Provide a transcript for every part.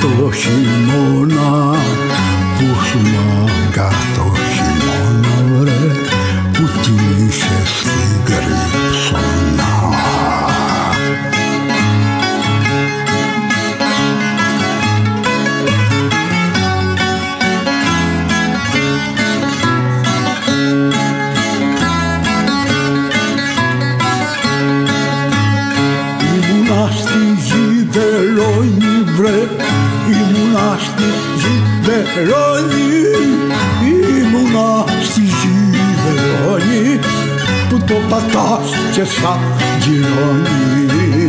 το χειμώνα που χυμά καθώς Ζιβερώνει βρε ήμουνα στη Ζιβερώνει ήμουνα στη Ζιβερώνει που το πατάς και σαν γυρώνει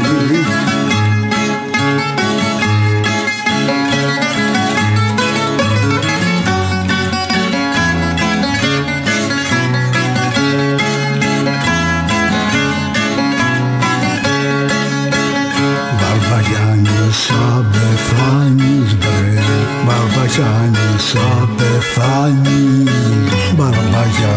Σαν θα πεθάνει Μπαρμπαγιά.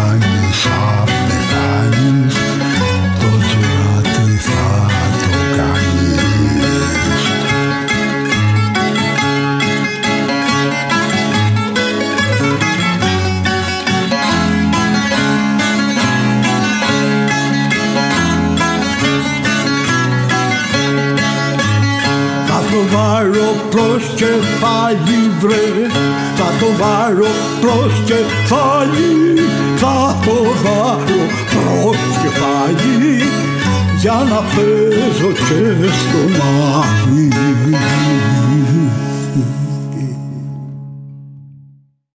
βάρω προς κεφάλι βρε Θα το βάρω προς κεφάλι Θα το βάρω προς κεφάλι Για να παίζω και στο μάτι.